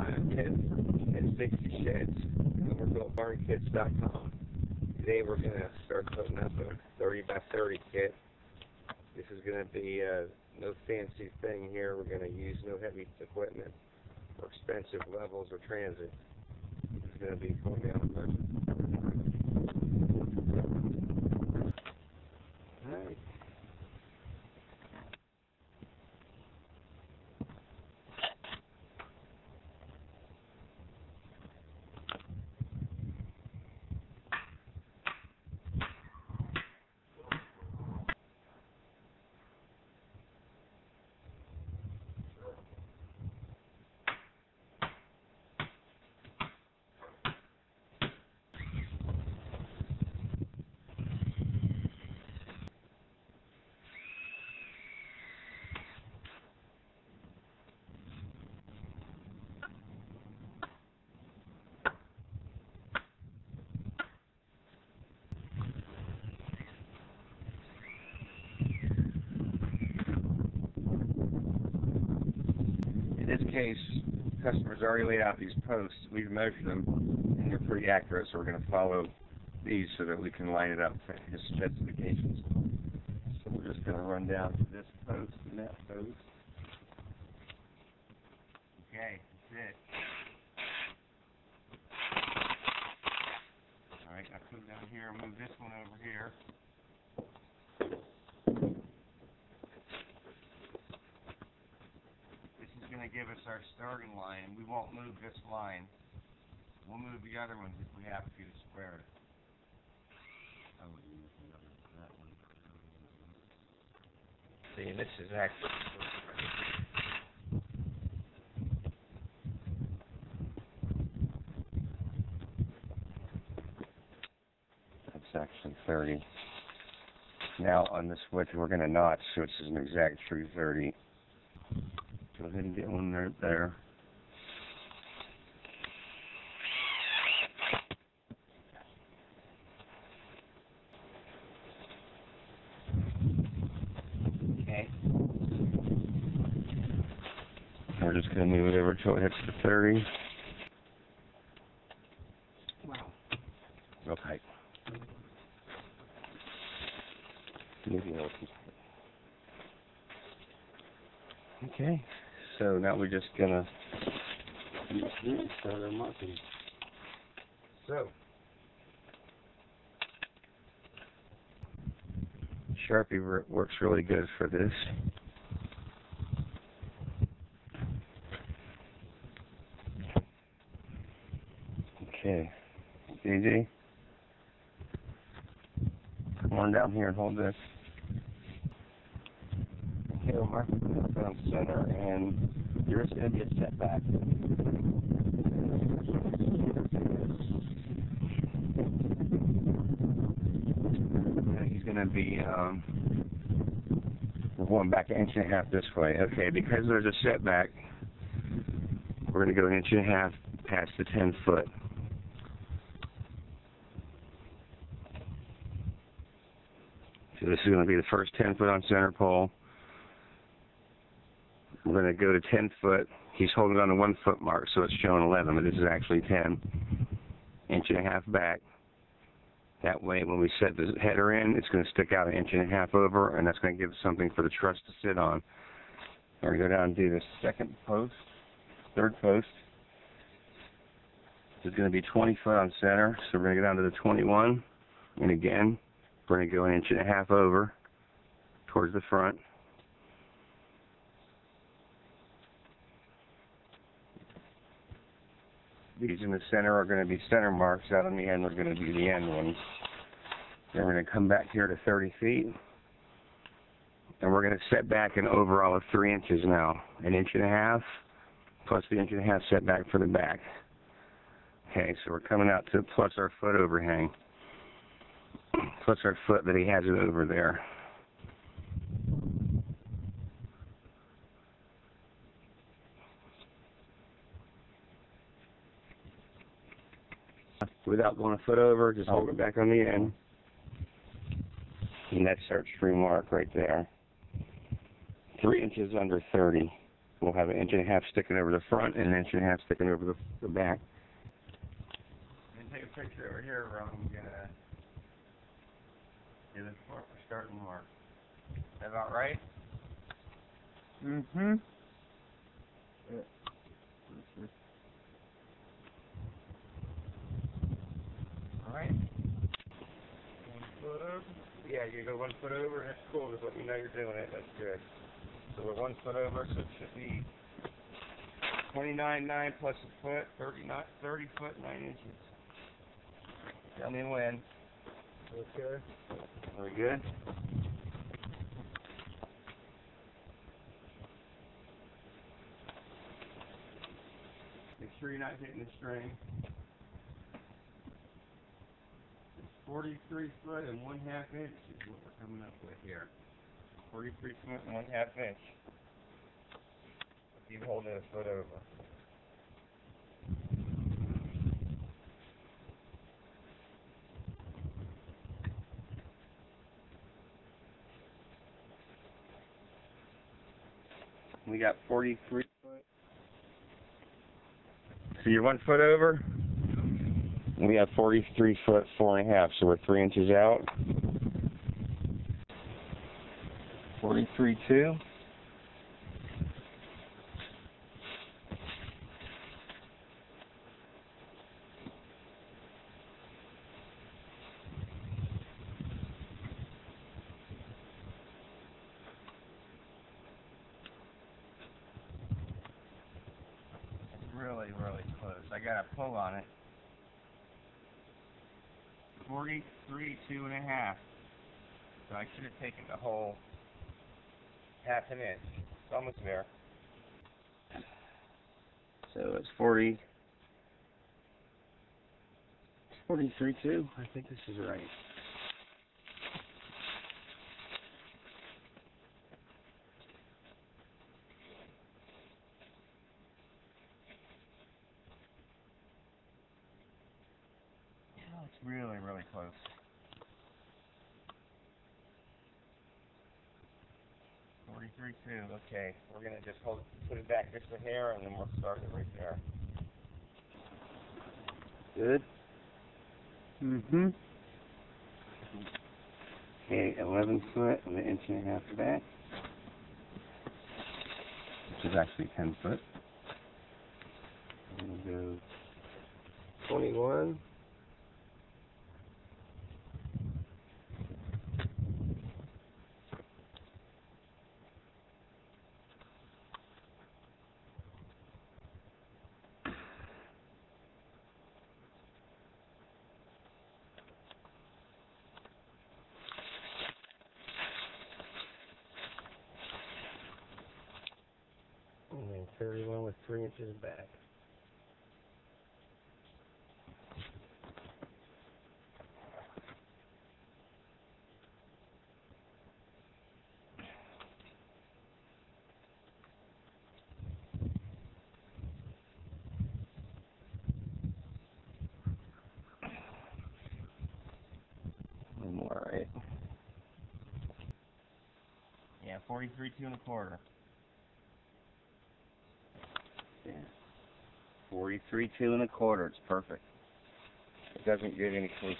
I'm Ken at Dixie Sheds, builtbarnkits.com. Today we're going to start putting up a 30 by 30 kit. This is going to be uh, no fancy thing here. We're going to use no heavy equipment or expensive levels or transit. It's going to be going down the. Alright. In this case, customers already laid out these posts. We've measured them, and they're pretty accurate, so we're going to follow these so that we can line it up to his specifications. So we're just going to run down to this post and that post. Okay, that's it. All right, I it down here, and move this one over here. give us our starting line, and we won't move this line. We'll move the other ones if we have to to square it. See, and this is actually... that's actually 30. Now on this width, we're going to notch, so it's an exact 330. So I can get one right there. Okay. We're just going to move it over till it hits the 30. Wow. Real tight. Maybe I'll keep. Okay so now we're just gonna start our marking. So, Sharpie works really good for this. Okay, JJ, come on down here and hold this. Okay, we'll mark it down center, and there's going to be a setback. He's going to be um, going back an inch and a half this way. Okay, because there's a setback, we're going to go an inch and a half past the 10 foot. So this is going to be the first 10 foot on center pole. We're going to go to 10 foot. He's holding on to one foot mark, so it's showing 11, but this is actually 10. Inch and a half back. That way, when we set the header in, it's going to stick out an inch and a half over, and that's going to give us something for the truss to sit on. We're going to go down and do the second post, third post. This is going to be 20 foot on center, so we're going to go down to the 21. And again, we're going to go an inch and a half over towards the front. These in the center are going to be center marks. Out on the end are going to be the end ones. Then we're going to come back here to 30 feet. And we're going to set back an overall of 3 inches now. An inch and a half, plus the inch and a half setback for the back. Okay, so we're coming out to plus our foot overhang. Plus our foot that he has it over there. Without going a foot over, just hold it back on the end. And that's our true mark right there. Three inches under 30. we'll have an inch and a half sticking over the front and an inch and a half sticking over the, the back. And take a picture over here, Ron. I'm gonna get this mark for starting mark. Is that about right? Mm-hmm. Alright. One foot over. Yeah, you go one foot over. That's cool. Just let me know you're doing it. That's good. So we're one foot over, so it should be 29 9 plus a foot, 30, not 30 foot 9 inches. Tell me when. Okay. Are we good? Make sure you're not hitting the string. It's 43 foot and one half inch is what we're coming up with here. 43 foot and one half inch. You hold it a foot over. We got 43 foot. So you're one foot over? We have 43 foot, four and a half, so we're three inches out. 43 two. Really, really close. I got a pull on it. Forty-three, two and a half. So I should have taken the whole half an inch. It's almost there. So it's forty. Forty-three, two. I think this is right. Oh, it's really, really close. Forty-three two. Okay, we're gonna just hold, put it back just a hair, and then we'll start it right there. Good. Mm-hmm. Okay, eleven foot and an inch and a half back, which is actually ten foot. And we'll go twenty-one. And then thirty-one with three inches back. One more, right? Yeah, forty-three, two and a quarter. 43 two and a quarter. It's perfect. It doesn't get any closer.